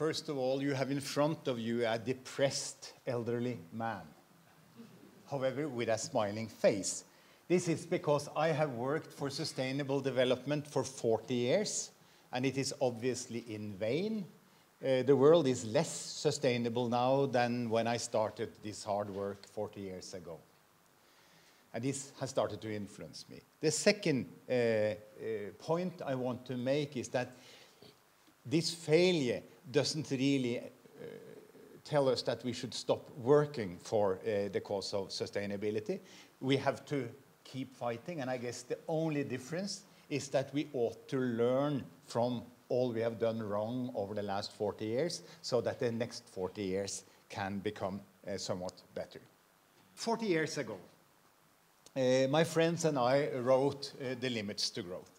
First of all, you have in front of you a depressed elderly man, however, with a smiling face. This is because I have worked for sustainable development for 40 years, and it is obviously in vain. Uh, the world is less sustainable now than when I started this hard work 40 years ago. And this has started to influence me. The second uh, uh, point I want to make is that this failure doesn't really uh, tell us that we should stop working for uh, the cause of sustainability. We have to keep fighting, and I guess the only difference is that we ought to learn from all we have done wrong over the last 40 years so that the next 40 years can become uh, somewhat better. 40 years ago, uh, my friends and I wrote uh, The Limits to Growth.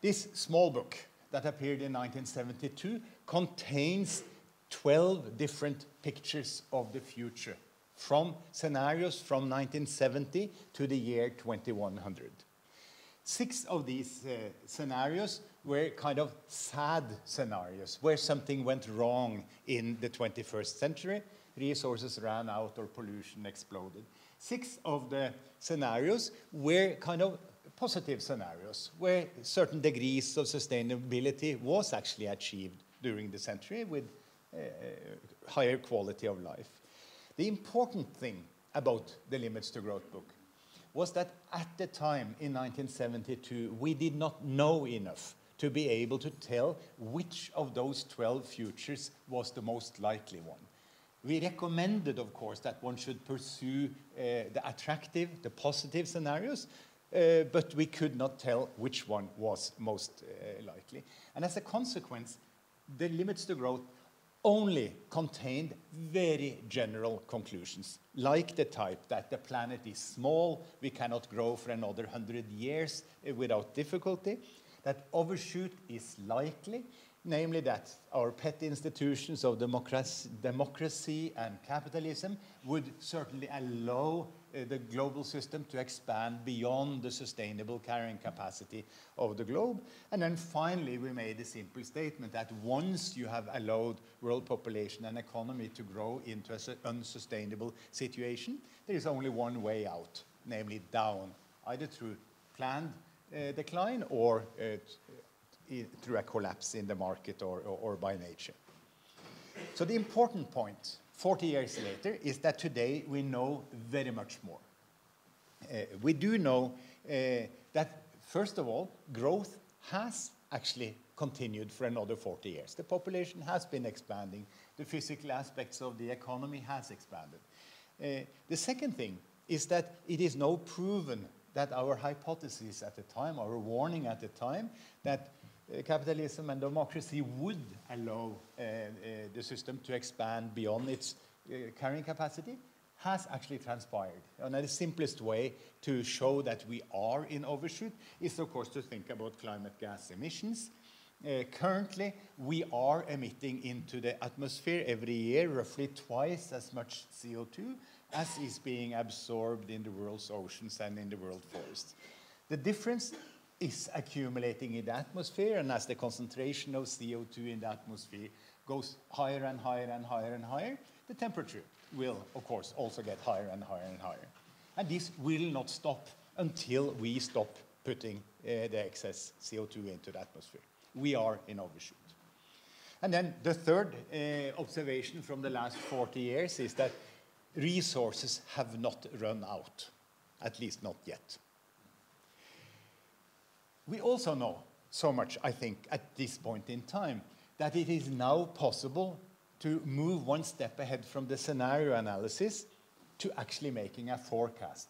This small book that appeared in 1972 contains 12 different pictures of the future from scenarios from 1970 to the year 2100. Six of these uh, scenarios were kind of sad scenarios where something went wrong in the 21st century. Resources ran out or pollution exploded. Six of the scenarios were kind of positive scenarios where certain degrees of sustainability was actually achieved during the century with uh, higher quality of life. The important thing about the Limits to Growth book was that at the time in 1972, we did not know enough to be able to tell which of those 12 futures was the most likely one. We recommended, of course, that one should pursue uh, the attractive, the positive scenarios, uh, but we could not tell which one was most uh, likely. And as a consequence, the limits to growth only contained very general conclusions, like the type that the planet is small, we cannot grow for another 100 years without difficulty, that overshoot is likely, namely that our pet institutions of democracy, democracy and capitalism would certainly allow the global system to expand beyond the sustainable carrying capacity of the globe. And then finally, we made a simple statement that once you have allowed world population and economy to grow into an unsustainable situation, there is only one way out, namely down, either through planned uh, decline or uh, through a collapse in the market or, or, or by nature. So the important point 40 years later is that today we know very much more. Uh, we do know uh, that, first of all, growth has actually continued for another 40 years. The population has been expanding. The physical aspects of the economy has expanded. Uh, the second thing is that it is now proven that our hypothesis at the time, our warning at the time, that capitalism and democracy would allow uh, uh, the system to expand beyond its carrying capacity has actually transpired. And the simplest way to show that we are in overshoot is, of course, to think about climate gas emissions. Uh, currently, we are emitting into the atmosphere every year roughly twice as much CO2 as is being absorbed in the world's oceans and in the world forests. The difference is accumulating in the atmosphere, and as the concentration of CO2 in the atmosphere goes higher and higher and higher and higher, the temperature will, of course, also get higher and higher and higher. And this will not stop until we stop putting uh, the excess CO2 into the atmosphere. We are in overshoot. And then the third uh, observation from the last 40 years is that resources have not run out, at least not yet. We also know so much, I think, at this point in time, that it is now possible to move one step ahead from the scenario analysis to actually making a forecast,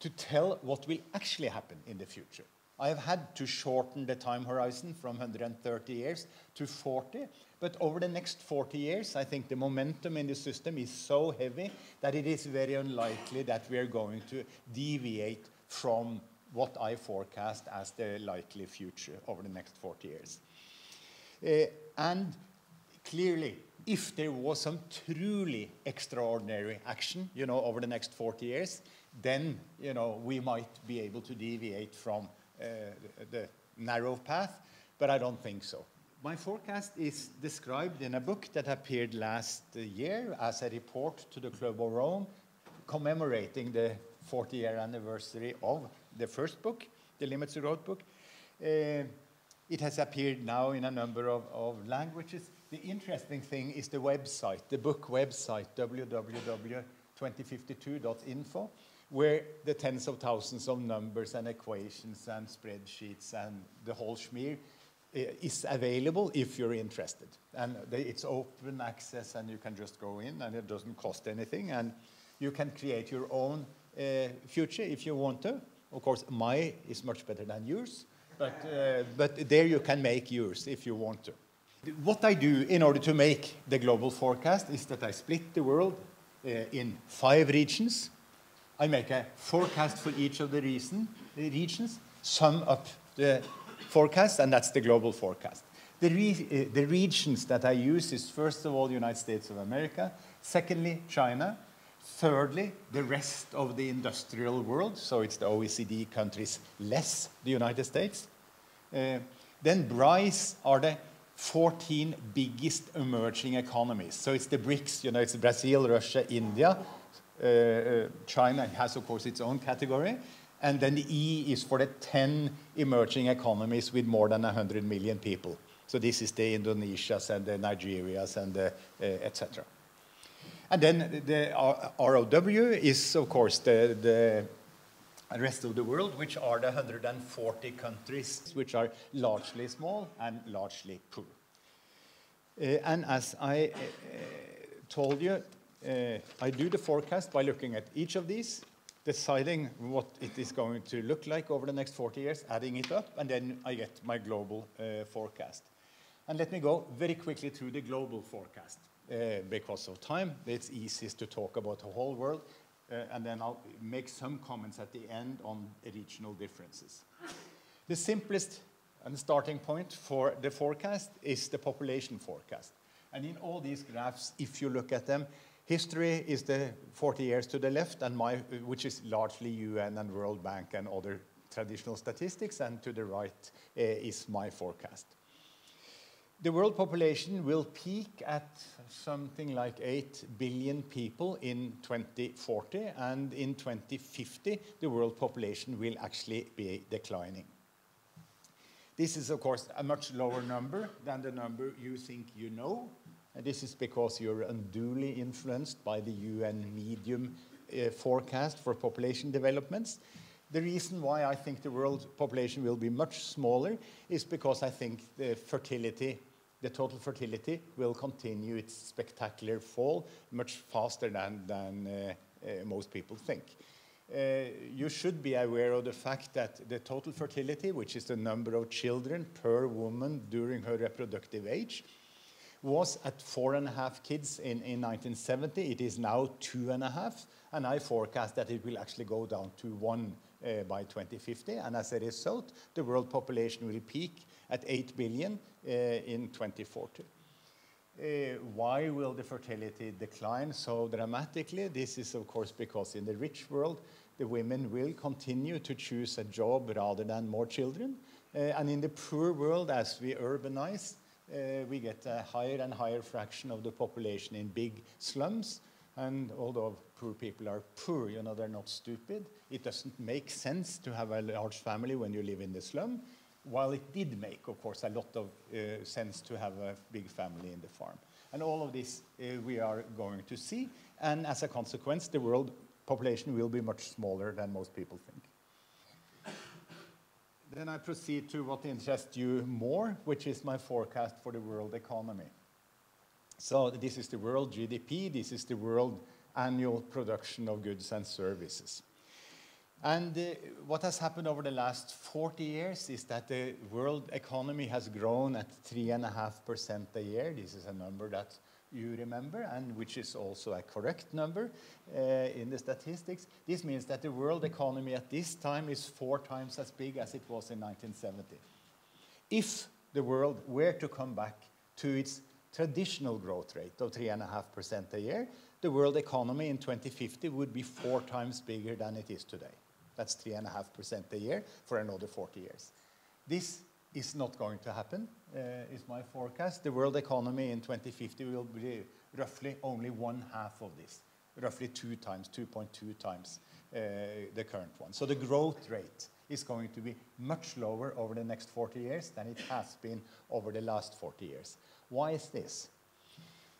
to tell what will actually happen in the future. I have had to shorten the time horizon from 130 years to 40, but over the next 40 years, I think the momentum in the system is so heavy that it is very unlikely that we are going to deviate from what I forecast as the likely future over the next 40 years. Uh, and clearly, if there was some truly extraordinary action, you know, over the next 40 years, then, you know, we might be able to deviate from uh, the, narrow path, but I don't think so. My forecast is described in a book that appeared last year as a report to the Club of Rome commemorating the 40 year anniversary of the first book, the Limits to Growth book. Uh, it has appeared now in a number of, of languages. The interesting thing is the website, the book website, www.2052.info, where the tens of thousands of numbers and equations and spreadsheets and the whole schmear uh, is available if you're interested. And it's open access, and you can just go in, and it doesn't cost anything. And you can create your own uh, future if you want to. Of course, my is much better than yours, but, uh, but there you can make yours if you want to. What I do in order to make the global forecast is that I split the world uh, in five regions. I make a forecast for each of the reason, the regions, sum up the forecast, and that's the global forecast. The, re uh, the regions that I use is first of all the United States of America, secondly China, Thirdly, the rest of the industrial world, so it's the OECD countries less the United States. Uh, then BRISE are the 14 biggest emerging economies. So it's the BRISE, you know, it's Brazil, Russia, India. Uh, uh, China has, of course, its own category. And then the E is for the 10 emerging economies with more than 100 million people. So this is the Indonesias and the Nigerias and the, uh, etc. And then the ROW is, of course, the, the rest of the world, which are the 140 countries, which are largely small and largely poor. Uh, and as I uh, told you, uh, I do the forecast by looking at each of these, deciding what it is going to look like over the next 40 years, adding it up, and then I get my global uh, forecast. And let me go very quickly through the global forecast. Uh, because of time. It's easiest to talk about the whole world, uh, and then I'll make some comments at the end on regional differences. The simplest and starting point for the forecast is the population forecast. And in all these graphs, if you look at them, history is the 40 years to the left, and my, which is largely UN and World Bank and other traditional statistics, and to the right uh, is my forecast. The world population will peak at something like 8 billion people in 2040, and in 2050, the world population will actually be declining. This is, of course, a much lower number than the number you think you know. And this is because you're unduly influenced by the UN medium uh, forecast for population developments. The reason why I think the world population will be much smaller is because I think the fertility, the total fertility, will continue its spectacular fall much faster than, than uh, uh, most people think. Uh, you should be aware of the fact that the total fertility, which is the number of children per woman during her reproductive age, was at four and a half kids in, in 1970. It is now two and a half, and I forecast that it will actually go down to one by 2050. And as a result, the world population will peak at 8 billion uh, in 2040. Uh, why will the fertility decline so dramatically? This is, of course, because in the rich world, the women will continue to choose a job rather than more children. Uh, and in the poor world, as we urbanize, uh, we get a higher and higher fraction of the population in big slums. And although poor people are poor, you know, they're not stupid. It doesn't make sense to have a large family when you live in the slum, while it did make, of course, a lot of uh, sense to have a big family in the farm. And all of this uh, we are going to see, and as a consequence, the world population will be much smaller than most people think. Then I proceed to what interests you more, which is my forecast for the world economy. So this is the world GDP, this is the world annual production of goods and services. And uh, what has happened over the last 40 years is that the world economy has grown at 3.5% a year. This is a number that you remember, and which is also a correct number uh, in the statistics. This means that the world economy at this time is four times as big as it was in 1970. If the world were to come back to its traditional growth rate of 3.5% a year, the world economy in 2050 would be four times bigger than it is today. That's 3.5% a year for another 40 years. This is not going to happen, uh, is my forecast. The world economy in 2050 will be roughly only one half of this, roughly two times, 2.2 times uh, the current one. So the growth rate is going to be much lower over the next 40 years than it has been over the last 40 years. Why is this?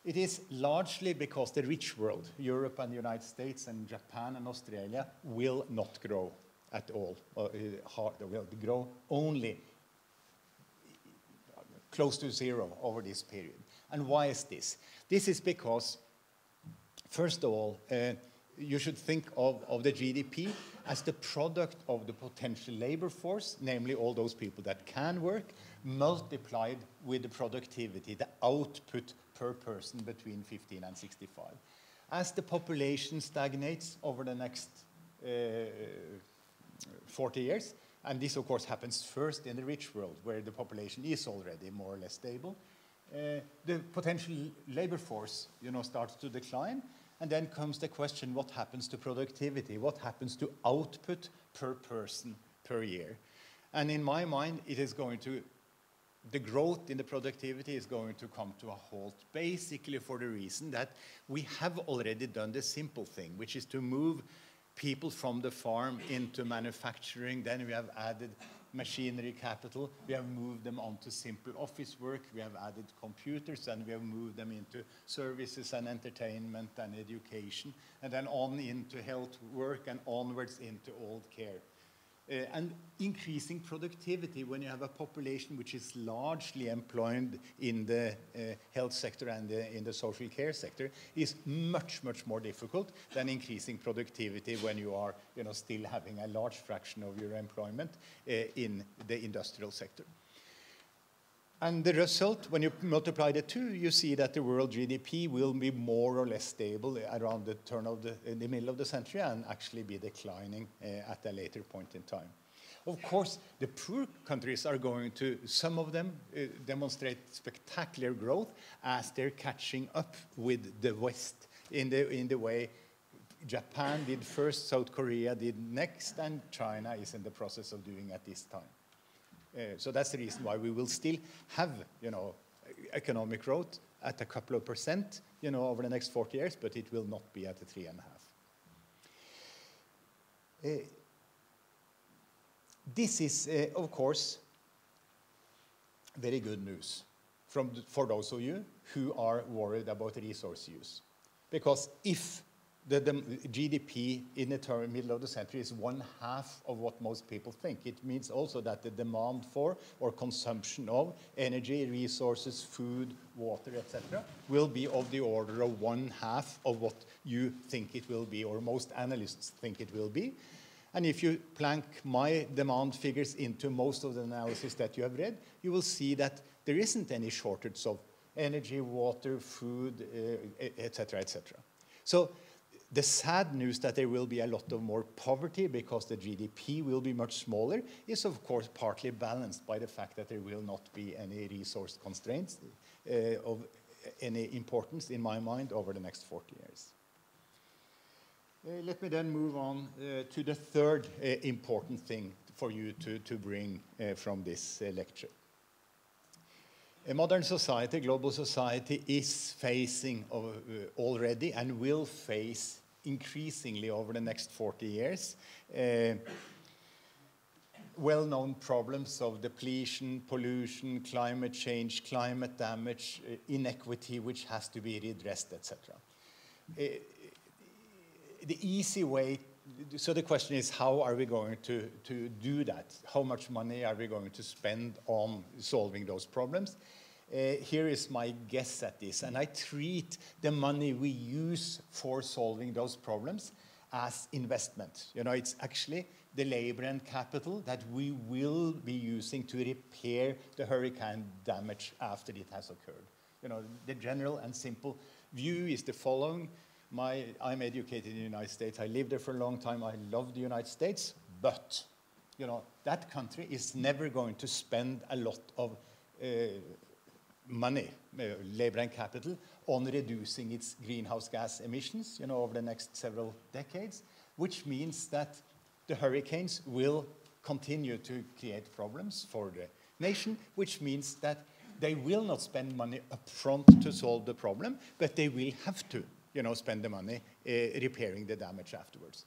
It is largely because the rich world, Europe and the United States and Japan and Australia, will not grow at all. Or, uh, hard, will grow only close to zero over this period. And why is this? This is because, first of all, uh, you should think of, of the GDP as the product of the potential labor force, namely all those people that can work, multiplied with the productivity, the output per person between 15 and 65. As the population stagnates over the next uh, 40 years, and this, of course, happens first in the rich world, where the population is already more or less stable, uh, the potential labor force you know, starts to decline, and then comes the question, what happens to productivity? What happens to output per person per year? And in my mind, it is going to, the growth in the productivity is going to come to a halt, basically for the reason that we have already done the simple thing, which is to move people from the farm into manufacturing. Then we have added machinery capital. We have moved them onto simple office work. We have added computers and we have moved them into services and entertainment and education, and then on into health work and onwards into old care. Uh, and increasing productivity when you have a population which is largely employed in the uh, health sector and the, in the social care sector is much, much more difficult than increasing productivity when you are you know, still having a large fraction of your employment uh, in the industrial sector. And the result, when you multiply the two, you see that the world GDP will be more or less stable around the turn of the, in the middle of the century and actually be declining uh, at a later point in time. Of course, the poor countries are going to, some of them uh, demonstrate spectacular growth as they're catching up with the West in the, in the way Japan did first, South Korea did next, and China is in the process of doing at this time. Uh, so that's the reason why we will still have, you know, economic growth at a couple of percent, you know, over the next 40 years, but it will not be at the three and a half. Uh, this is, uh, of course, very good news from, for those of you who are worried about resource use. Because if the, the, GDP in the term, middle of the century is one half of what most people think. It means also that the demand for or consumption of energy, resources, food, water, etc., will be of the order of one half of what you think it will be, or most analysts think it will be. And if you plank my demand figures into most of the analysis that you have read, you will see that there isn't any shortage of energy, water, food, etc., uh, etc. Et so the sad news that there will be a lot of more poverty because the GDP will be much smaller is of course partly balanced by the fact that there will not be any resource constraints uh, of any importance in my mind over the next 40 years. Uh, let me then move on uh, to the third uh, important thing for you to, to bring uh, from this uh, lecture. A modern society, global society, is facing already and will face increasingly over the next 40 years. Uh, well-known problems of depletion, pollution, climate change, climate damage, uh, inequity, which has to be redressed, etc. Uh, the easy way, so the question is, how are we going to, to do that? How much money are we going to spend on solving those problems? Uh, here is my guess at this. And I treat the money we use for solving those problems as investment. You know, it's actually the labor and capital that we will be using to repair the hurricane damage after it has occurred. You know, the general and simple view is the following. My, I'm educated in the United States. I lived there for a long time. I love the United States. But, you know, that country is never going to spend a lot of uh, money, uh, labor and capital, on reducing its greenhouse gas emissions you know, over the next several decades, which means that the hurricanes will continue to create problems for the nation, which means that they will not spend money upfront to solve the problem, but they will have to you know, spend the money uh, repairing the damage afterwards.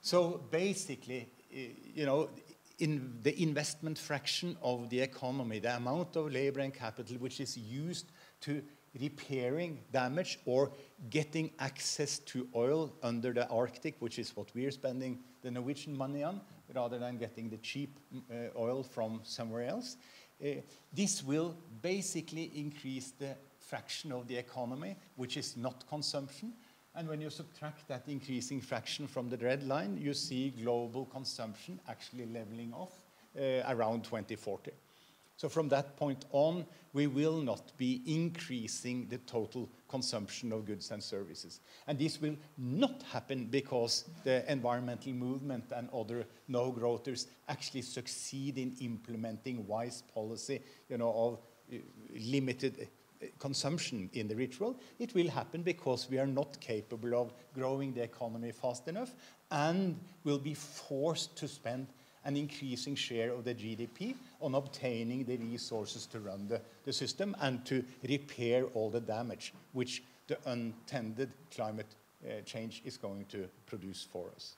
So basically, uh, you know, in the investment fraction of the economy, the amount of labor and capital which is used to repairing damage or getting access to oil under the Arctic, which is what we're spending the Norwegian money on, rather than getting the cheap uh, oil from somewhere else. Uh, this will basically increase the fraction of the economy which is not consumption. And when you subtract that increasing fraction from the red line, you see global consumption actually leveling off uh, around 2040. So from that point on, we will not be increasing the total consumption of goods and services. And this will not happen because the environmental movement and other no-growthers actually succeed in implementing wise policy, you know, of uh, limited consumption in the ritual. It will happen because we are not capable of growing the economy fast enough and will be forced to spend an increasing share of the GDP on obtaining the resources to run the, the system and to repair all the damage which the unintended climate uh, change is going to produce for us.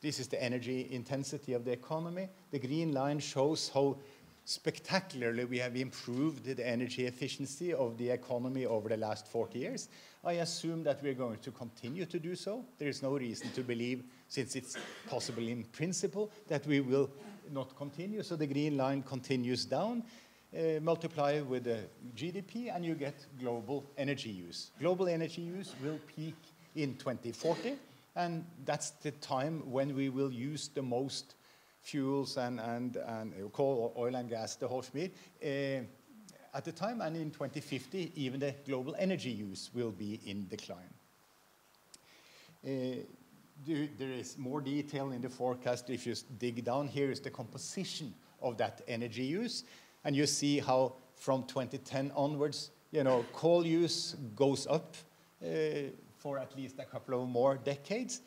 This is the energy intensity of the economy. The green line shows how spectacularly we have improved the energy efficiency of the economy over the last 40 years. I assume that we're going to continue to do so. There is no reason to believe, since it's possible in principle, that we will not continue. So the green line continues down. Uh, multiply with the GDP, and you get global energy use. Global energy use will peak in 2040, and that's the time when we will use the most fuels and, and, and coal, oil and gas, the whole schmear. Uh, at the time, and in 2050, even the global energy use will be in decline. Uh, there is more detail in the forecast. If you dig down, here is the composition of that energy use. And you see how from 2010 onwards, you know, coal use goes up uh, for at least a couple of more decades.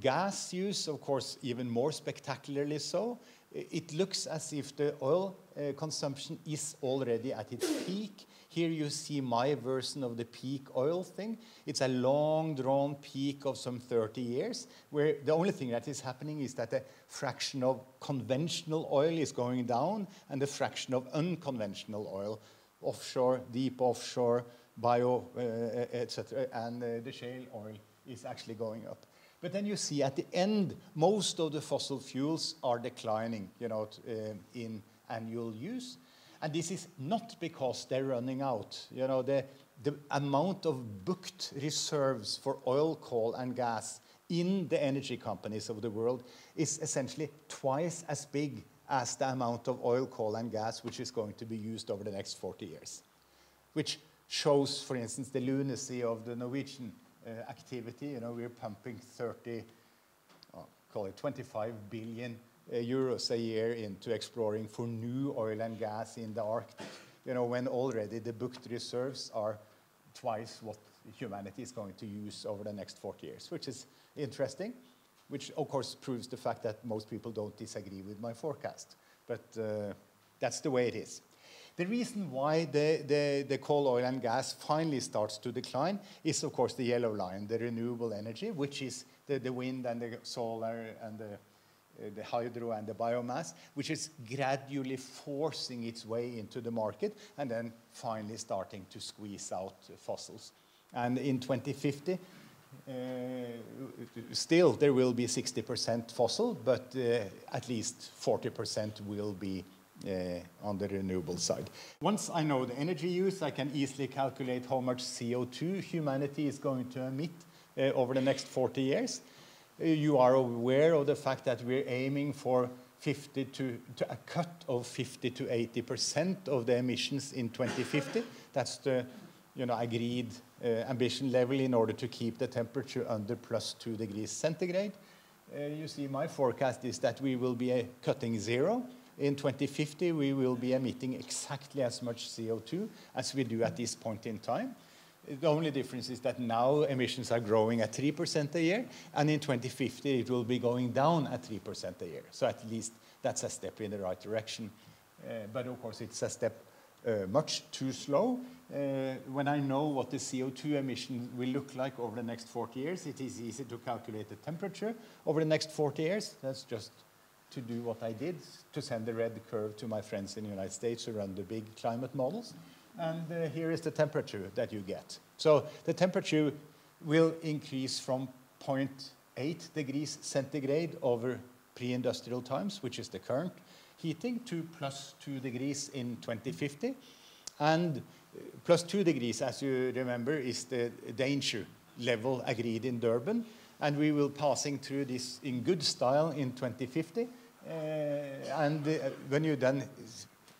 Gas use, of course, even more spectacularly so. It looks as if the oil uh, consumption is already at its peak. Here you see my version of the peak oil thing. It's a long drawn peak of some 30 years, where the only thing that is happening is that the fraction of conventional oil is going down and the fraction of unconventional oil, offshore, deep offshore, bio, uh, uh etc., and uh, the shale oil is actually going up. But then you see at the end, most of the fossil fuels are declining you know, uh, in annual use. And this is not because they're running out. You know, the, the amount of booked reserves for oil, coal, and gas in the energy companies of the world is essentially twice as big as the amount of oil, coal, and gas which is going to be used over the next 40 years. Which shows, for instance, the lunacy of the Norwegian activity. You know, we're pumping 30, oh, call it 25 billion uh, euros a year into exploring for new oil and gas in the Arctic. You know, when already the booked reserves are twice what humanity is going to use over the next 40 years, which is interesting, which of course proves the fact that most people don't disagree with my forecast. But uh, that's the way it is. The reason why the, the, the, coal, oil, and gas finally starts to decline is, of course, the yellow line, the renewable energy, which is the, the wind and the solar and the, uh, the hydro and the biomass, which is gradually forcing its way into the market and then finally starting to squeeze out fossils. And in 2050, uh, still there will be 60% fossil, but uh, at least 40% will be uh, on the renewable side. Once I know the energy use, I can easily calculate how much CO2 humanity is going to emit uh, over the next 40 years. Uh, you are aware of the fact that we're aiming for 50 to, to, a cut of 50 to 80 percent of the emissions in 2050. That's the you know, agreed uh, ambition level in order to keep the temperature under plus 2 degrees centigrade. Uh, you see, my forecast is that we will be uh, cutting zero in 2050, we will be emitting exactly as much CO2 as we do at this point in time. The only difference is that now emissions are growing at 3% a year, and in 2050 it will be going down at 3% a year. So at least that's a step in the right direction. but of course, it's a step uh, much too slow. Uh, when I know what the CO2 emission will look like over the next 40 years, it is easy to calculate the temperature over the next 40 years. That's just to do what I did, to send the red curve to my friends in the United States who run the big climate models. And uh, here is the temperature that you get. So the temperature will increase from 0.8 degrees centigrade over pre-industrial times, which is the current heating, to plus 2 degrees in 2050. And uh, plus 2 degrees, as you remember, is the danger level agreed in Durban. And we will passing through this in good style in 2050. Uh, and when you then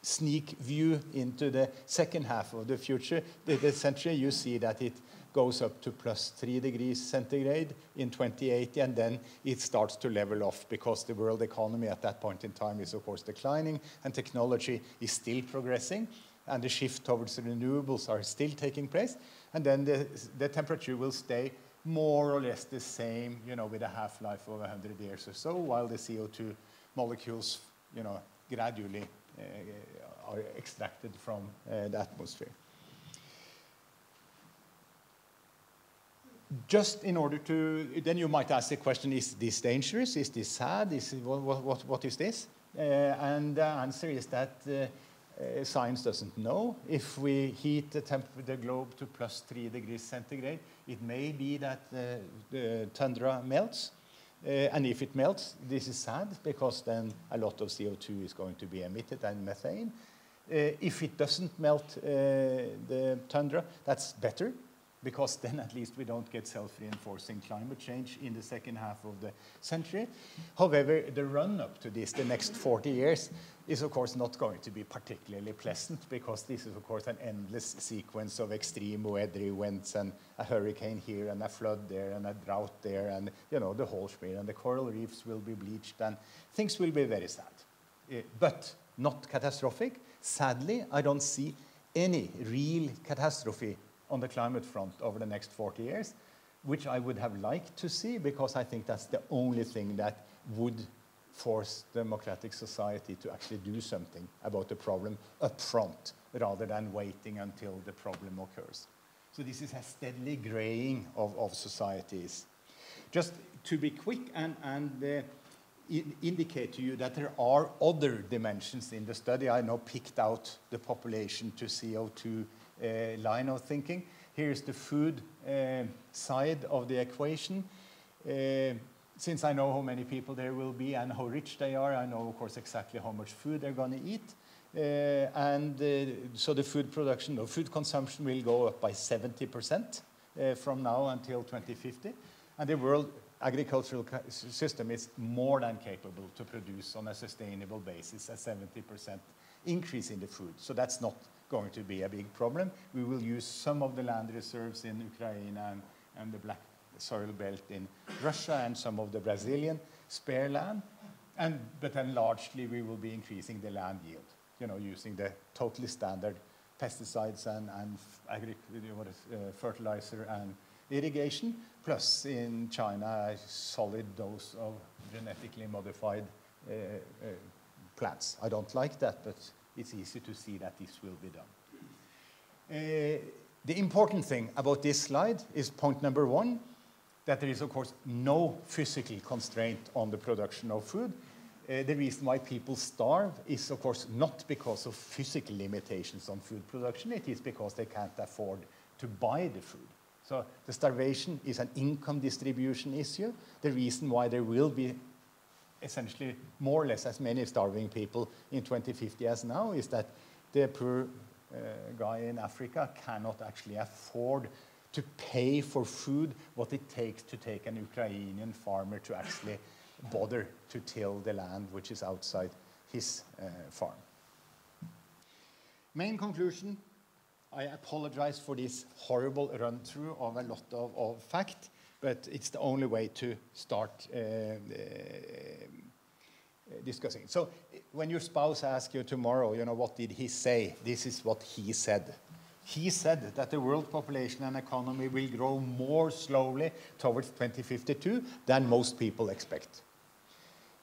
sneak view into the second half of the future, the, the century, you see that it goes up to plus 3 degrees centigrade in 2080, and then it starts to level off because the world economy at that point in time is, of course, declining, and technology is still progressing, and the shift towards renewables are still taking place, and then the, the temperature will stay more or less the same, you know, with a half-life of 100 years or so, while the CO2 molecules, you know, gradually uh, are extracted from uh, the atmosphere. just in order to, then you might ask the question, is this dangerous? Is this sad? Is, what, what, what is this? Uh, and the answer is that uh, uh, science doesn't know. If we heat the, the, globe to plus 3 degrees centigrade, it may be that the tundra melts. Uh, and if it melts, this is sad because then a lot of CO2 is going to be emitted and methane. Uh, if it doesn't melt uh, the tundra, that's better because then at least we don't get self-reinforcing climate change in the second half of the century. However, the run-up to this, the next 40 years, is of course not going to be particularly pleasant because this is of course an endless sequence of extreme weather events and a hurricane here and a flood there and a drought there and you know the whole spiel and the coral reefs will be bleached and things will be very sad. Uh, but not catastrophic. Sadly, I don't see any real catastrophe on the climate front over the next 40 years, which I would have liked to see because I think that's the only thing that would force democratic society to actually do something about the problem up front rather than waiting until the problem occurs. So this is a steadily graying of, of societies. Just to be quick and, and uh, indicate to you that there are other dimensions in the study. I now picked out the population to CO2 uh, line of thinking. Here's the food uh, side of the equation. Uh, since I know how many people there will be and how rich they are, I know, of course, exactly how much food they're going to eat. Uh, and uh, so the food production or food consumption will go up by 70% uh, from now until 2050. And the world agricultural system is more than capable to produce on a sustainable basis a 70% increase in the food. So that's not going to be a big problem. We will use some of the land reserves in Ukraine and, and the black soil belt in Russia and some of the Brazilian spare land. And, but then largely we will be increasing the land yield, you know, using the totally standard pesticides and, and uh, fertilizer and irrigation, plus in China a solid dose of genetically modified uh, uh, plants. I don't like that, but it's easy to see that this will be done. Uh, the important thing about this slide is point number one, that there is, of course, no physical constraint on the production of food. Uh, the reason why people starve is, of course, not because of physical limitations on food production. It is because they can't afford to buy the food. So the starvation is an income distribution issue. The reason why there will be essentially more or less as many starving people in 2050 as now is that the poor uh, guy in Africa cannot actually afford to pay for food what it takes to take an Ukrainian farmer to actually bother to till the land which is outside his uh, farm. Main conclusion, I apologize for this horrible run-through of a lot of, of but it's the only way to start uh, uh, discussing. So when your spouse asks you tomorrow, you know, what did he say? This is what he said. He said that the world population and economy will grow more slowly towards 2052 than most people expect.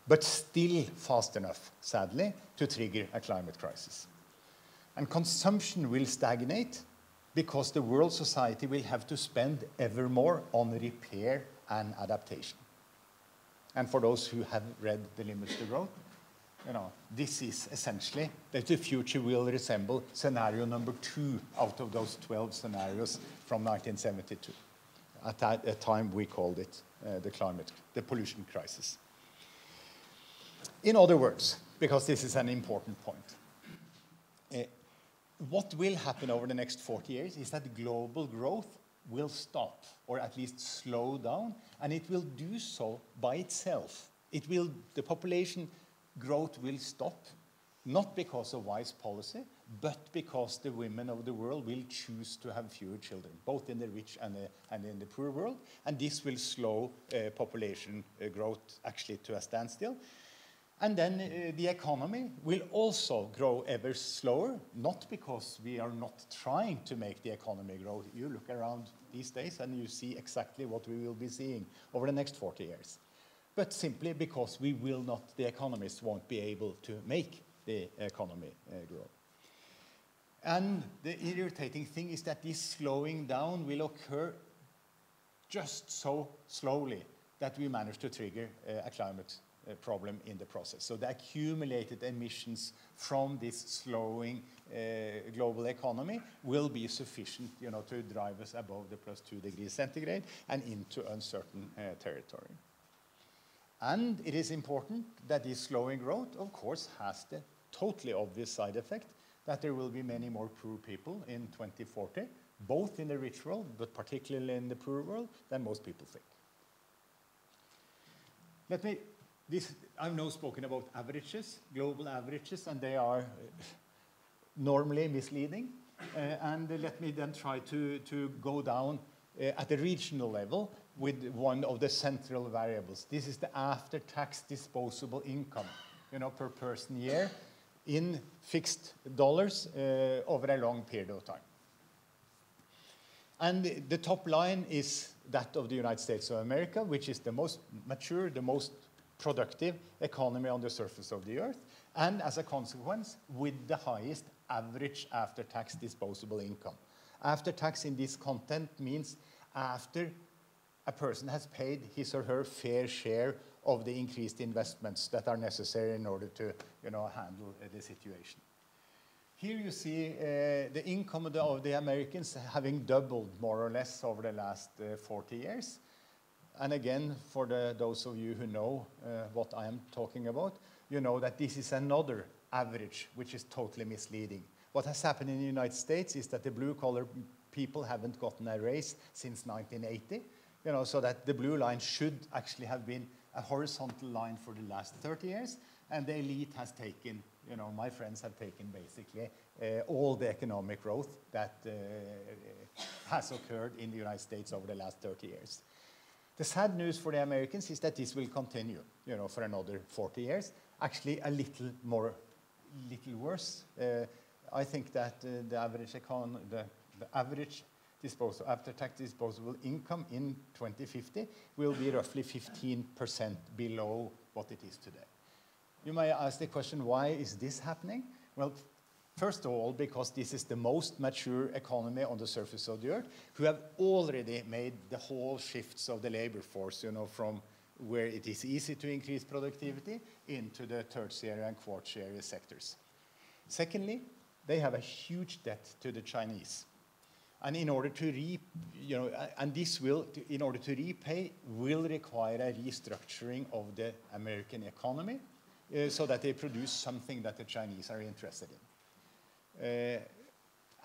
but still fast enough, sadly, to trigger a climate crisis. And consumption will stagnate because the world society will have to spend ever more on repair and adaptation. And for those who have read The Limits to Growth, you know, this is essentially that the future will resemble scenario number two out of those 12 scenarios from 1972. At that time, we called it uh, the climate, the pollution crisis. In other words, because this is an important point, what will happen over the next 40 years is that global growth will stop, or at least slow down, and it will do so by itself. It will, the population growth will stop, not because of wise policy, but because the women of the world will choose to have fewer children, both in the rich and, the, and in the poor world. And this will slow uh, population uh, growth actually to a standstill. And then uh, the economy will also grow ever slower, not because we are not trying to make the economy grow. You look around these days and you see exactly what we will be seeing over the next 40 years but simply because we will not, the economists won't be able to make the economy uh, grow. And the irritating thing is that this slowing down will occur just so slowly that we manage to trigger uh, a climate problem in the process. So the accumulated emissions from this slowing uh, global economy will be sufficient you know, to drive us above the plus two degrees centigrade and into uncertain uh, territory. And it is important that this slowing growth, of course, has the totally obvious side effect that there will be many more poor people in 2040, both in the rich world, but particularly in the poor world, than most people think. Let me, this, I've now spoken about averages, global averages, and they are normally misleading. Uh, and let me then try to, to go down uh, at the regional level with one of the central variables. This is the after-tax disposable income, you know, per person year in fixed dollars uh, over a long period of time. And the top line is that of the United States of America, which is the most mature, the most productive economy on the surface of the earth, and as a consequence, with the highest average after-tax disposable income. After-tax in this content means after a person has paid his or her fair share of the increased investments that are necessary in order to you know, handle uh, the situation. Here you see uh, the income of the, of the, Americans having doubled more or less over the last uh, 40 years. And again, for the, those of you who know uh, what I am talking about, you know that this is another average, which is totally misleading. What has happened in the United States is that the blue-collar people haven't gotten a raise since 1980 you know, so that the blue line should actually have been a horizontal line for the last 30 years, and the elite has taken, you know, my friends have taken basically uh, all the economic growth that uh, has occurred in the United States over the last 30 years. The sad news for the Americans is that this will continue, you know, for another 40 years. Actually, a little more, little worse. Uh, I think that uh, the average econ, the, the average disposal, after-tax disposable income in 2050 will be roughly 15% below what it is today. You may ask the question, why is this happening? Well, first of all, because this is the most mature economy on the surface of the earth, who have already made the whole shifts of the labor force, you know, from where it is easy to increase productivity into the tertiary and quaternary sectors. Secondly, they have a huge debt to the Chinese. And in order to re, you know, and this will, in order to repay, will require a restructuring of the American economy uh, so that they produce something that the Chinese are interested in. Uh,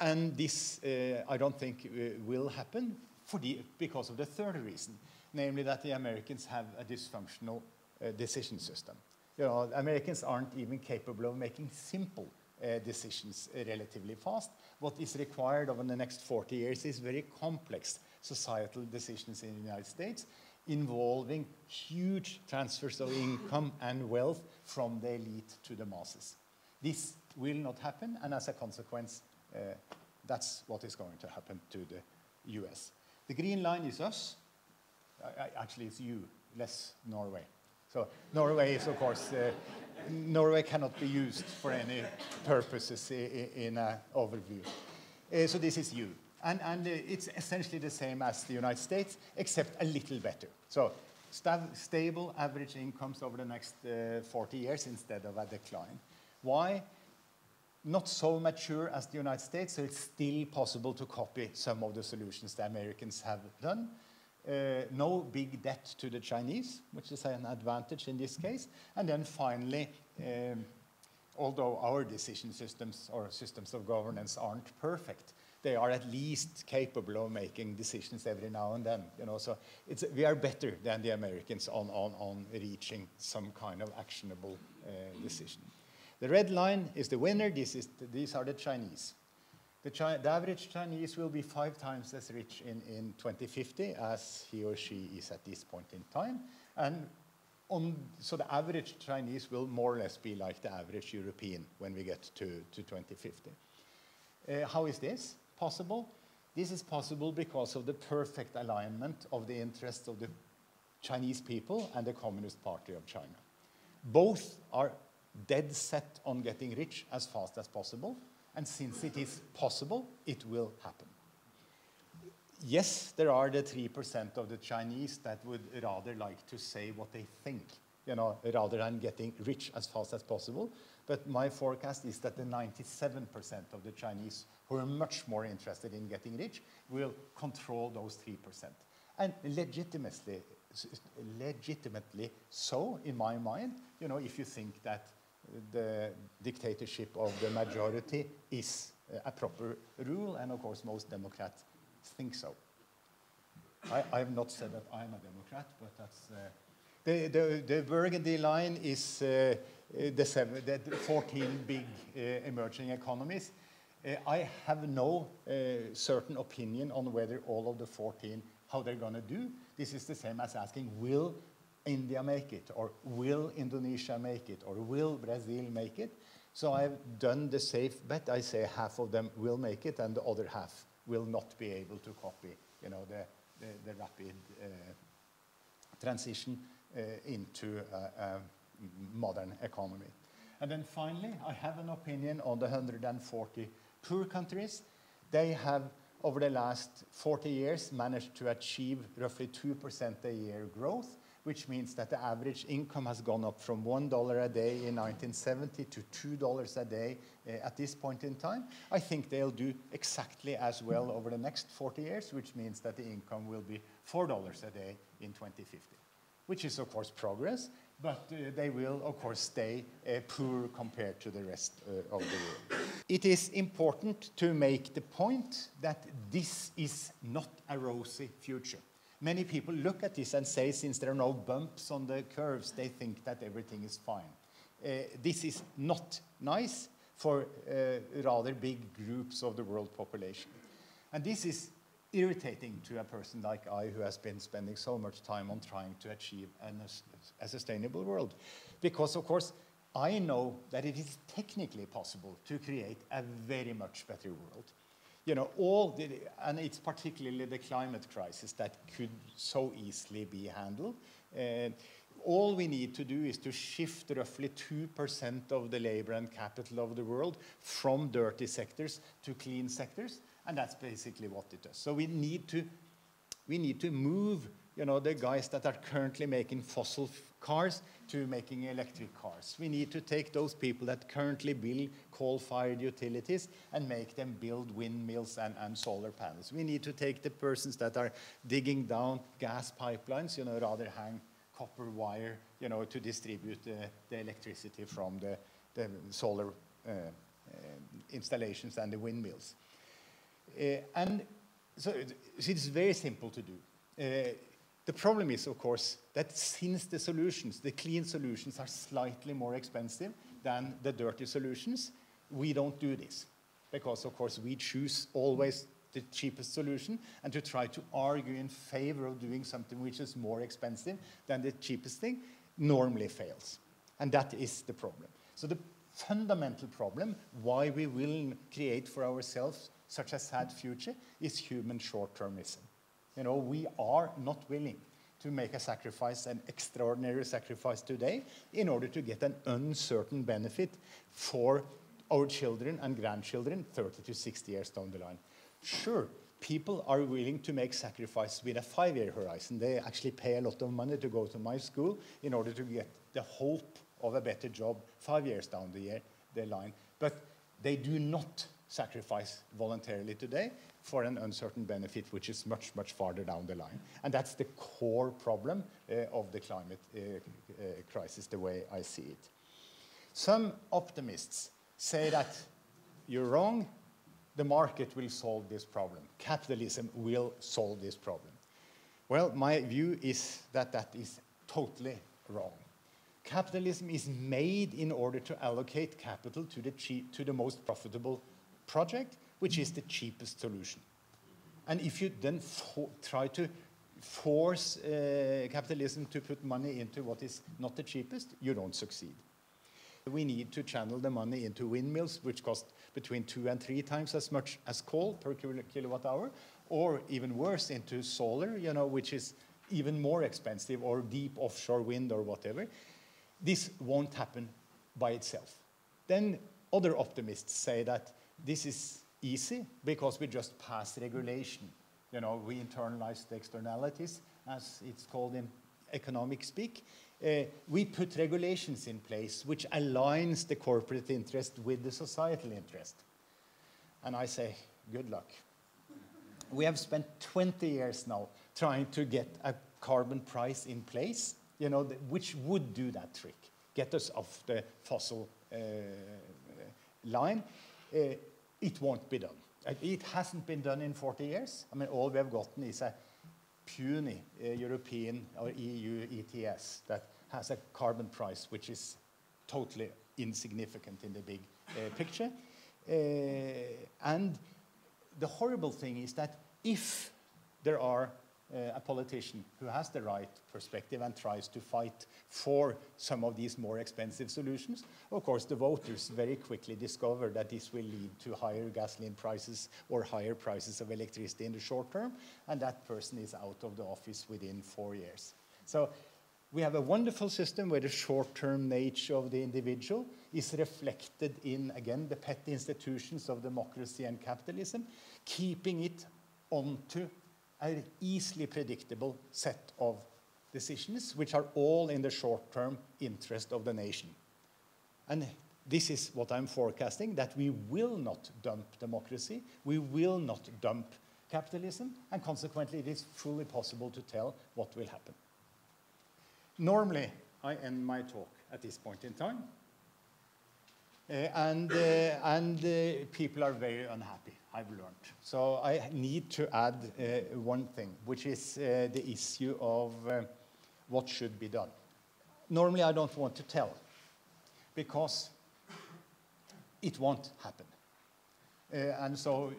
and this, uh, I don't think, uh, will happen the, because of the third reason, namely that the Americans have a dysfunctional uh, decision system. You know, Americans aren't even capable of making simple uh, decisions relatively fast. What is required over the next 40 years is very complex societal decisions in the United States involving huge transfers of income and wealth from the elite to the masses. This will not happen, and as a consequence, uh, that's what is going to happen to the US. The green line is us. actually, it's you, less Norway. So Norway is, of course, uh, Norway cannot be used for any purposes in an overview. Uh, so this is you. And, and uh, it's essentially the same as the United States, except a little better. So stable average incomes over the next uh, 40 years instead of a decline. Why? Not so mature as the United States, so it's still possible to copy some of the solutions the Americans have done. Uh, no big debt to the Chinese, which is an advantage in this case. And then finally, um, although our decision systems or systems of governance aren't perfect, they are at least capable of making decisions every now and then. You know, so we are better than the Americans on, on, on reaching some kind of actionable uh, decision. The red line is the winner. This is the, these are the Chinese. The, Chi the, average Chinese will be five times as rich in, in 2050 as he or she is at this point in time. And on, so the average Chinese will more or less be like the average European when we get to, to 2050. Uh, how is this possible? This is possible because of the perfect alignment of the interests of the Chinese people and the Communist Party of China. Both are dead set on getting rich as fast as possible, and since it is possible, it will happen. Yes, there are the 3% of the Chinese that would rather like to say what they think, you know, rather than getting rich as fast as possible. But my forecast is that the 97% of the Chinese who are much more interested in getting rich will control those 3%. And legitimately, legitimately so, in my mind, you know, if you think that the dictatorship of the majority is a proper rule, and of course most Democrats think so. I, I have not said that I'm a Democrat, but that's... Uh, the, the, the, burgundy line is uh, the, seven, the 14 big uh, emerging economies. Uh, I have no uh, certain opinion on whether all of the 14, how they're going to do. This is the same as asking, will India make it? Or will Indonesia make it? Or will Brazil make it? So I've done the safe bet. I say half of them will make it and the other half will not be able to copy you know, the, the, the rapid uh, transition uh, into a, a modern economy. And then finally, I have an opinion on the 140 poor countries. They have, over the last 40 years, managed to achieve roughly 2% a year growth which means that the average income has gone up from $1 a day in 1970 to $2 a day uh, at this point in time. I think they'll do exactly as well over the next 40 years, which means that the income will be $4 a day in 2050, which is, of course, progress, but uh, they will, of course, stay uh, poor compared to the rest uh, of the world. It is important to make the point that this is not a rosy future. Many people look at this and say, since there are no bumps on the curves, they think that everything is fine. Uh, this is not nice for uh, rather big groups of the world population. And this is irritating to a person like I who has been spending so much time on trying to achieve an, a sustainable world. Because, of course, I know that it is technically possible to create a very much better world you know, all the, and it's particularly the climate crisis that could so easily be handled. Uh, all we need to do is to shift roughly 2% of the labor and capital of the world from dirty sectors to clean sectors, and that's basically what it does. So we need to, we need to move you know, the guys that are currently making fossil cars to making electric cars. We need to take those people that currently build coal-fired utilities and make them build windmills and, and solar panels. We need to take the persons that are digging down gas pipelines, you know, rather hang copper wire, you know, to distribute the, the electricity from the, the solar uh, uh, installations and the windmills. Uh, and so it's very simple to do. The problem is, of course, that since the solutions, the clean solutions, are slightly more expensive than the dirty solutions, we don't do this. Because, of course, we choose always the cheapest solution and to try to argue in favor of doing something which is more expensive than the cheapest thing normally fails. And that is the problem. So the fundamental problem, why we will create for ourselves such a sad future, is human short-termism. You know, we are not willing to make a sacrifice, an extraordinary sacrifice today, in order to get an uncertain benefit for our children and grandchildren 30 to 60 years down the line. Sure, people are willing to make sacrifice with a five-year horizon. They actually pay a lot of money to go to my school in order to get the hope of a better job five years down the, year, the line. But they do not sacrifice voluntarily today for an uncertain benefit, which is much, much farther down the line. And that's the core problem uh, of the climate uh, uh, crisis, the way I see it. Some optimists say that you're wrong, the market will solve this problem. Capitalism will solve this problem. Well, my view is that that is totally wrong. Capitalism is made in order to allocate capital to the, cheap, to the most profitable project, which is the cheapest solution. And if you then try to force uh, capitalism to put money into what is not the cheapest, you don't succeed. We need to channel the money into windmills, which cost between two and three times as much as coal per kilowatt hour, or even worse, into solar, you know, which is even more expensive, or deep offshore wind or whatever. This won't happen by itself. Then other optimists say that this is easy because we just pass regulation. You know, we internalize the externalities, as it's called in economic speak. Uh, we put regulations in place which aligns the corporate interest with the societal interest. And I say, good luck. We have spent 20 years now trying to get a carbon price in place, you know, which would do that trick, get us off the fossil uh, line. Uh, it won't be done. It hasn't been done in 40 years. I mean, all we have gotten is a puny uh, European or EU ETS that has a carbon price which is totally insignificant in the big uh, picture. Uh, and the horrible thing is that if there are uh, a politician who has the right perspective and tries to fight for some of these more expensive solutions. Of course, the voters very quickly discover that this will lead to higher gasoline prices or higher prices of electricity in the short term, and that person is out of the office within four years. So we have a wonderful system where the short-term nature of the individual is reflected in, again, the pet institutions of democracy and capitalism, keeping it onto an easily predictable set of decisions, which are all in the short-term interest of the nation. And this is what I'm forecasting, that we will not dump democracy, we will not dump capitalism, and consequently it is fully possible to tell what will happen. Normally, I end my talk at this point in time, and, uh, and uh, people are very unhappy. I've learned. So I need to add one thing, which is the issue of what should be done. Normally, I don't want to tell because it won't happen. Uh, and so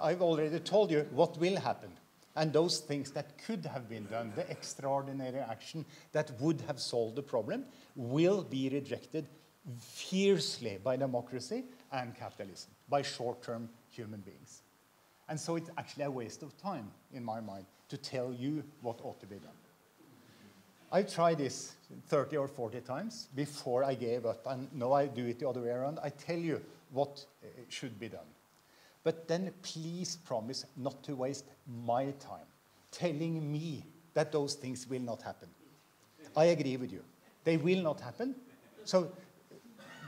I've already told you what will happen. And those things that could have been done, the extraordinary action that would have solved the problem, will be rejected fiercely by democracy and capitalism by short-term human beings. And so it's actually a waste of time, in my mind, to tell you what ought to be done. I tried this 30 or 40 times before I gave up, and now I do it the other way around. I tell you what uh, should be done. But then please promise not to waste my time telling me that those things will not happen. I agree with you. They will not happen. So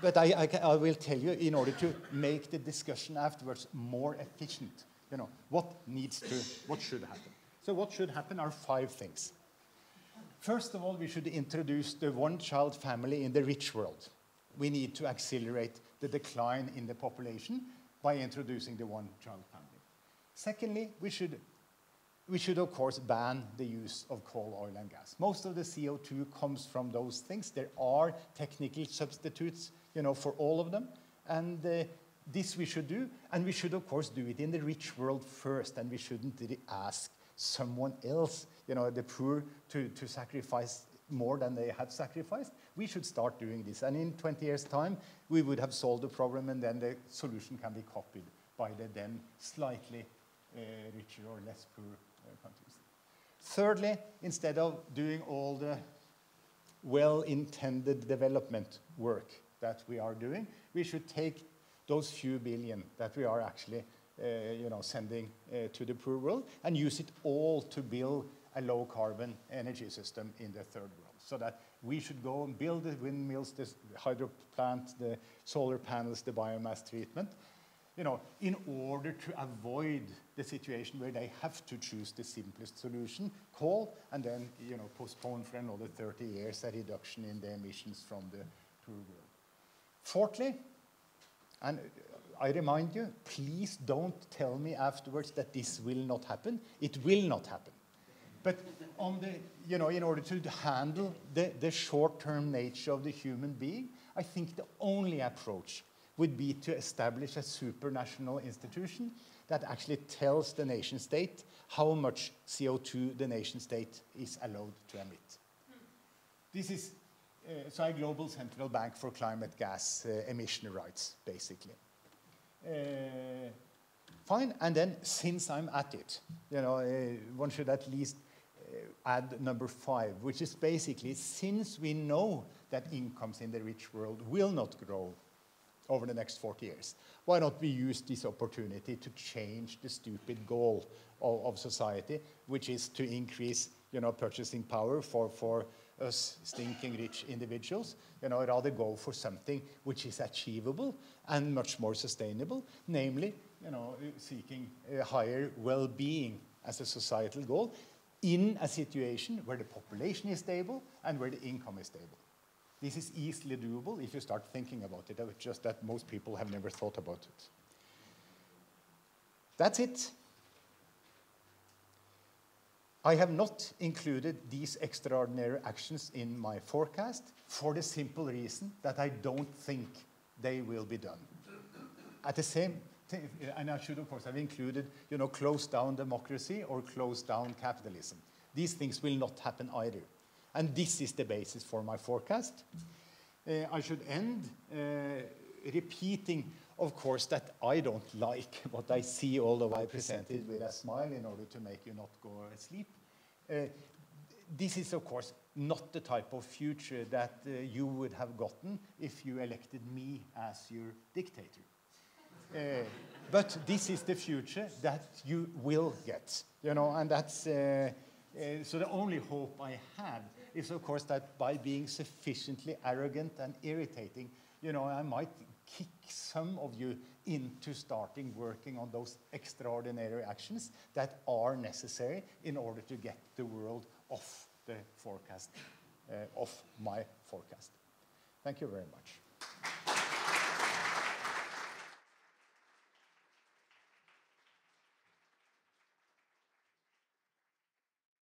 but I, I, I, will tell you in order to make the discussion afterwards more efficient. You know, what needs to, what should happen? So what should happen are five things. First of all, we should introduce the one-child family in the rich world. We need to accelerate the decline in the population by introducing the one-child family. Secondly, we should, we should, of course, ban the use of coal, oil, and gas. Most of the CO2 comes from those things. There are technical substitutes you know, for all of them. And uh, this we should do, and we should, of course, do it in the rich world first, and we shouldn't really ask someone else, you know, the poor, to, to sacrifice more than they have sacrificed. We should start doing this. And in 20 years' time, we would have solved the problem, and then the solution can be copied by the then slightly uh, richer or less poor countries. Thirdly, instead of doing all the well-intended development work that we are doing, we should take those few billion that we are actually uh, you know, sending uh, to the poor world and use it all to build a low carbon energy system in the third world. So that we should go and build the windmills, the hydro plant, the solar panels, the biomass treatment, you know, in order to avoid the situation where they have to choose the simplest solution, coal, and then, you know, postpone for another 30 years a reduction in the emissions from the poor world. Fourthly, and I remind you, please don't tell me afterwards that this will not happen. It will not happen. But on the, you know, in order to handle the, the short-term nature of the human being, I think the only approach would be to establish a supranational institution that actually tells the nation state how much CO2 the nation state is allowed to emit. This is uh, so a global central bank for climate gas uh, emission rights, basically. Uh, fine, and then since I'm at it, you know, uh, one should at least uh, add number five, which is basically since we know that incomes in the rich world will not grow over the next 40 years, why not we use this opportunity to change the stupid goal of, of society, which is to increase, you know, purchasing power for, for us stinking rich individuals, you know, rather go for something which is achievable and much more sustainable, namely, you know, seeking a higher well-being as a societal goal in a situation where the population is stable and where the income is stable. This is easily doable if you start thinking about it, it's just that most people have never thought about it. That's it. I have not included these extraordinary actions in my forecast for the simple reason that I don't think they will be done. At the same time, and I should of course have included, you know, close down democracy or close down capitalism. These things will not happen either. And this is the basis for my forecast. Uh, I should end uh, repeating, of course, that I don't like what I see, although I present it with a smile in order to make you not go asleep. Uh, this is, of course, not the type of future that you would have gotten if you elected me as your dictator. But this is the future that you will get, you know, and that's so the only hope I have is, of course, that by being sufficiently arrogant and irritating, you know, I might kick some of you into starting working on those extraordinary actions that are necessary in order to get the world off the forecast, uh, off my forecast. Thank you very much.